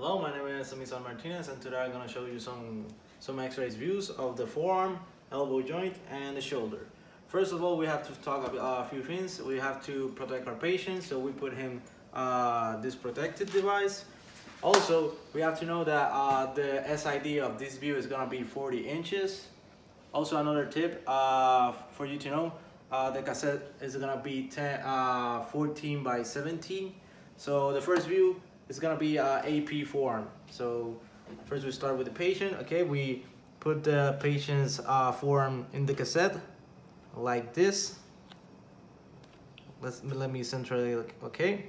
Hello, my name is Amisan Martinez and today I'm going to show you some, some x-rays views of the forearm, elbow joint and the shoulder. First of all, we have to talk about a few things. We have to protect our patient, so we put him uh, this protected device. Also, we have to know that uh, the SID of this view is going to be 40 inches. Also, another tip uh, for you to know, uh, the cassette is going to be 10, uh, 14 by 17. So the first view is gonna be uh, AP forearm. So first we start with the patient. Okay, we put the patient's uh, forearm in the cassette like this. Let's let me centrally. Okay,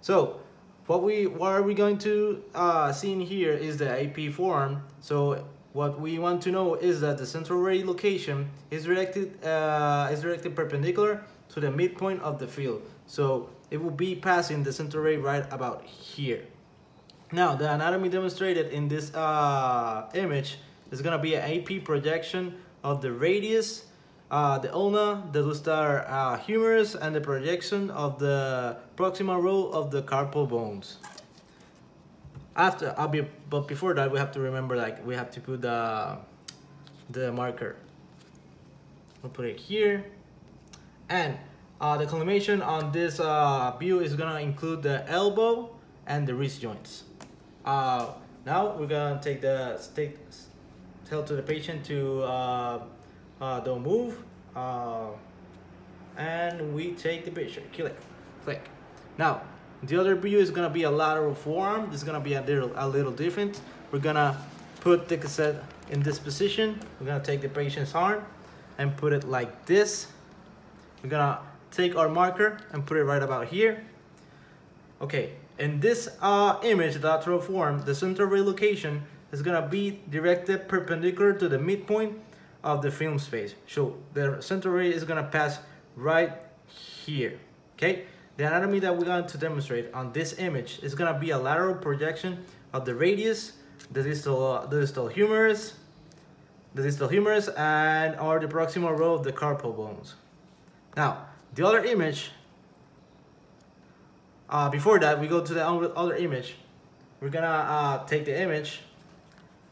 so what we what are we going to uh, see in here is the AP forearm. So what we want to know is that the central ray location is directed uh, is directed perpendicular to the midpoint of the field. So it will be passing the center ray right about here. Now, the anatomy demonstrated in this uh, image is going to be an AP projection of the radius, uh, the ulna, the distal uh, humerus, and the projection of the proximal row of the carpal bones. After, I'll be, but before that, we have to remember, like, we have to put the, the marker. We'll put it here. And uh, the collimation on this uh, view is gonna include the elbow and the wrist joints. Uh, now we're gonna take the take tell to the patient to uh, uh, don't move, uh, and we take the picture. Click, click. Now the other view is gonna be a lateral forearm. This is gonna be a little a little different. We're gonna put the cassette in this position. We're gonna take the patient's arm and put it like this. We're gonna take our marker and put it right about here. Okay, in this uh, image, the lateral forearm, the center ray location is gonna be directed perpendicular to the midpoint of the film space. So the center ray is gonna pass right here, okay? The anatomy that we're going to demonstrate on this image is gonna be a lateral projection of the radius, the distal, the distal humerus, the distal humerus, and or the proximal row of the carpal bones. Now, the other image, uh, before that, we go to the other image. We're gonna uh, take the image.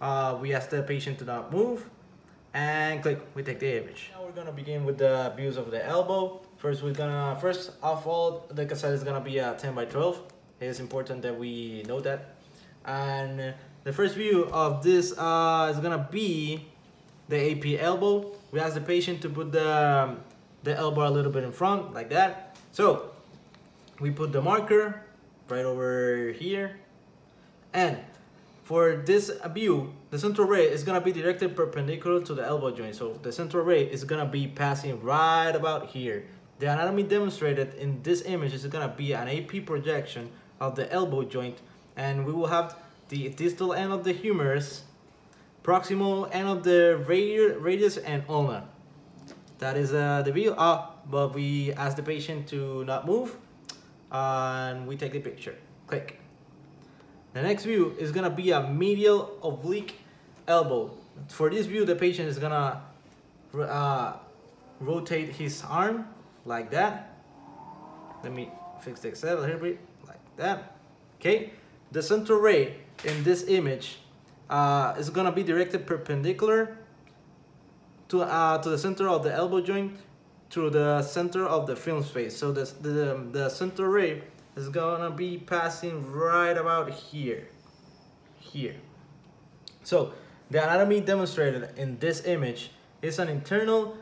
Uh, we ask the patient to not move and click, we take the image. Now we're gonna begin with the views of the elbow. First, we're gonna, first of all, the cassette is gonna be a 10 by 12. It is important that we know that. And the first view of this uh, is gonna be the AP elbow. We ask the patient to put the um, the elbow a little bit in front like that. So we put the marker right over here. And for this view, the central ray is gonna be directed perpendicular to the elbow joint. So the central ray is gonna be passing right about here. The anatomy demonstrated in this image is gonna be an AP projection of the elbow joint and we will have the distal end of the humerus, proximal end of the radius and ulna. That is uh, the view. Ah, but we ask the patient to not move and we take the picture. Click. The next view is gonna be a medial oblique elbow. For this view, the patient is gonna uh, rotate his arm like that. Let me fix the Excel here, like that. Okay. The central ray in this image uh, is gonna be directed perpendicular to, uh, to the center of the elbow joint through the center of the film space. So the, the, the center ray is gonna be passing right about here, here. So the anatomy demonstrated in this image is an internal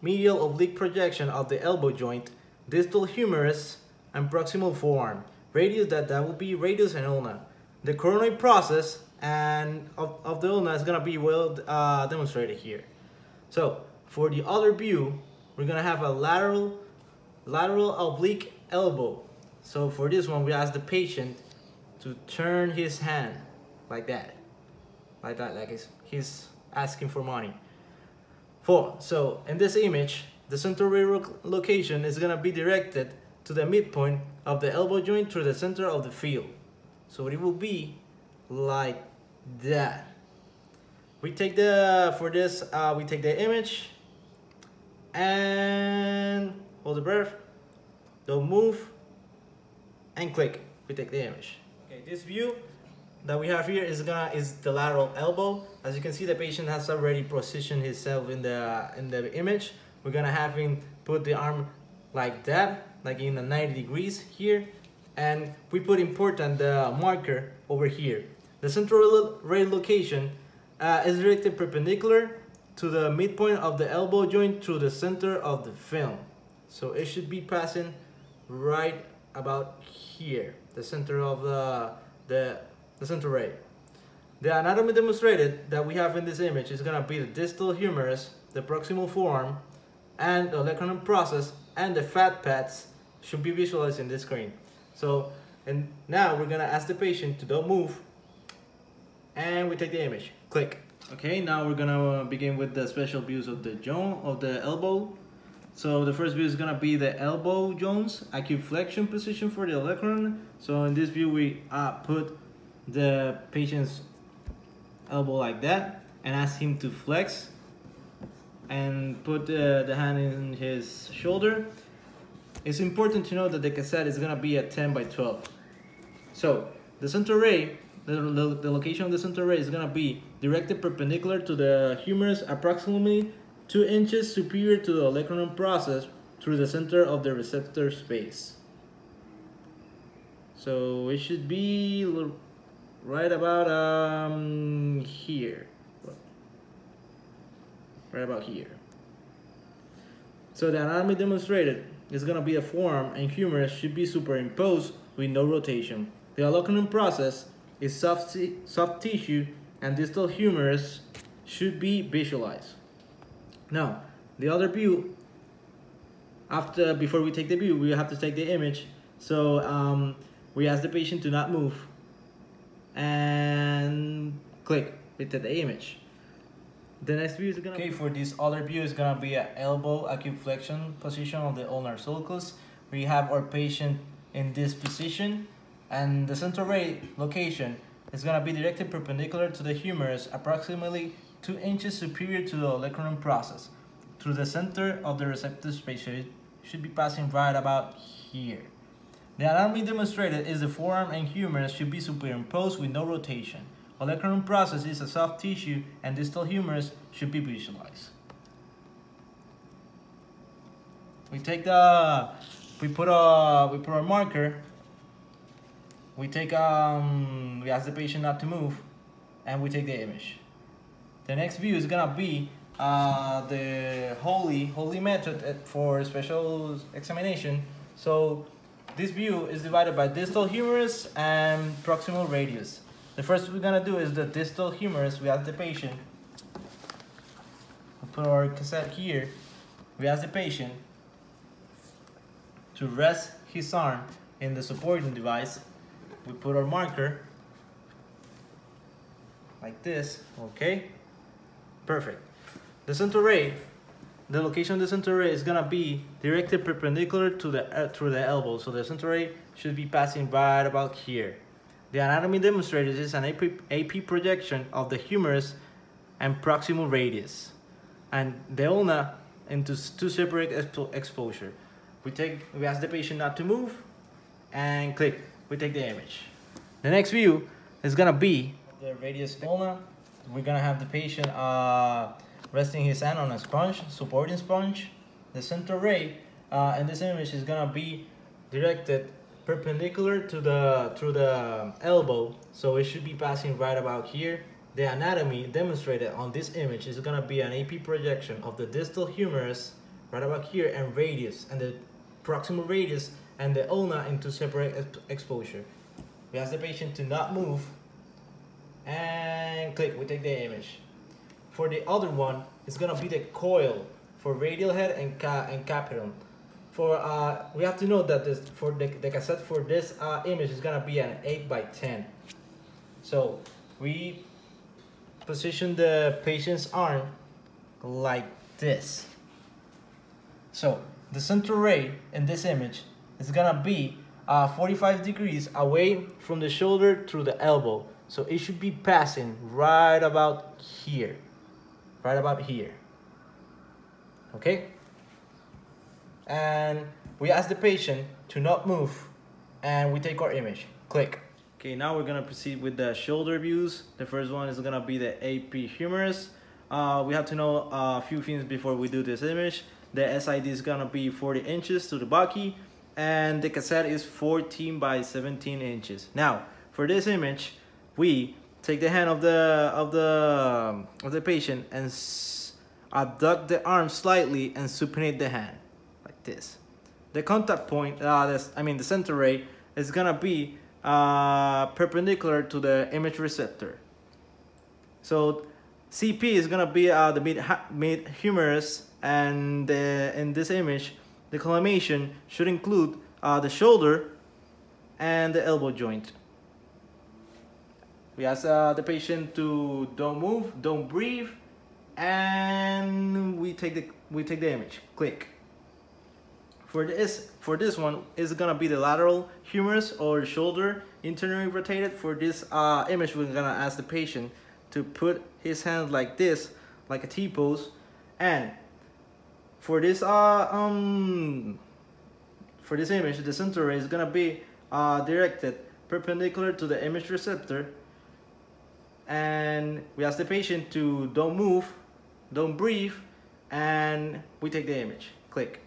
medial oblique projection of the elbow joint, distal humerus, and proximal forearm. Radius that, that will be radius and ulna. The coronoid process and of, of the ulna is gonna be well uh, demonstrated here. So for the other view, we're gonna have a lateral, lateral oblique elbow. So for this one, we ask the patient to turn his hand like that, like that, like he's, he's asking for money. Four, so in this image, the central location is gonna be directed to the midpoint of the elbow joint through the center of the field. So it will be like that we take the for this uh, we take the image and hold the breath don't move and click we take the image okay this view that we have here is gonna is the lateral elbow. As you can see, the patient has already positioned himself in the in the image. We're gonna have him put the arm like that, like in the 90 degrees here, and we put important the marker over here. The central ray location uh, is directed perpendicular to the midpoint of the elbow joint through the center of the film. So it should be passing right about here, the center of the, the, the center ray. The anatomy demonstrated that we have in this image is gonna be the distal humerus, the proximal forearm, and the olecranon process and the fat pads should be visualized in this screen. So, and now we're gonna ask the patient to don't move and we take the image. Click. Okay, now we're gonna begin with the special views of the joint of the elbow. So the first view is gonna be the elbow joints, acute flexion position for the olecranon. So in this view, we uh, put the patient's elbow like that and ask him to flex and put uh, the hand in his shoulder. It's important to know that the cassette is gonna be at 10 by 12. So the center ray the, the, the location of the center ray is to be directed perpendicular to the humerus approximately 2 inches superior to the olecranon process through the center of the receptor space. So it should be right about um, here. Right about here. So the anatomy demonstrated is going to be a forearm and humerus should be superimposed with no rotation. The olecranon process is soft, soft tissue and distal humerus should be visualized. Now, the other view, after before we take the view, we have to take the image. So um, we ask the patient to not move and click with the image. The next view is gonna okay for this other view is gonna be an elbow acute flexion position of the ulnar sulcus. We have our patient in this position and the central ray location is going to be directed perpendicular to the humerus approximately 2 inches superior to the olecranon process through the center of the receptor space it should be passing right about here. The anatomy demonstrated is the forearm and humerus should be superimposed with no rotation. Olecranon process is a soft tissue and distal humerus should be visualized. We take the, we put a, we put our marker we take um we ask the patient not to move and we take the image. The next view is gonna be uh, the Holy Holy method for special examination. So this view is divided by distal humerus and proximal radius. The first we're gonna do is the distal humerus. We ask the patient we put our cassette here. We ask the patient to rest his arm in the supporting device we put our marker like this, okay? Perfect. The center ray, the location of the center ray is gonna be directed perpendicular to the uh, through the elbow. So the center ray should be passing right about here. The anatomy demonstrated is an AP, AP projection of the humerus and proximal radius, and the ulna into two separate expo exposure. We take, we ask the patient not to move, and click we take the image. The next view is gonna be the radius ulna. We're gonna have the patient uh, resting his hand on a sponge, supporting sponge. The center ray uh, in this image is gonna be directed perpendicular to the through the elbow, so it should be passing right about here. The anatomy demonstrated on this image is gonna be an AP projection of the distal humerus right about here and radius and the proximal radius and the ulna into separate exposure. We ask the patient to not move and click, we take the image. For the other one, it's gonna be the Coyle for radial head and, ca and capital. For uh, we have to know that this for the, the cassette for this uh, image is gonna be an 8 by 10. So we position the patient's arm like this. So the central ray in this image is gonna be uh, 45 degrees away from the shoulder through the elbow. So it should be passing right about here, right about here. Okay? And we ask the patient to not move and we take our image. Click. Okay, now we're gonna proceed with the shoulder views. The first one is gonna be the AP humerus. Uh, we have to know a few things before we do this image. The SID is gonna be 40 inches to the Bucky and the cassette is 14 by 17 inches. Now, for this image, we take the hand of the of the of the patient and abduct the arm slightly and supinate the hand like this. The contact point, uh, this, I mean the center ray, is gonna be uh, perpendicular to the image receptor. So CP is gonna be uh, the mid, mid humerus and uh, in this image the collimation should include uh, the shoulder and the elbow joint. We ask uh, the patient to don't move, don't breathe, and we take the we take the image. Click. For this for this one is gonna be the lateral humerus or shoulder internally rotated. For this uh, image, we're gonna ask the patient to put his hand like this, like a T pose, and for this uh um for this image, the center is gonna be uh, directed perpendicular to the image receptor, and we ask the patient to don't move, don't breathe, and we take the image. Click.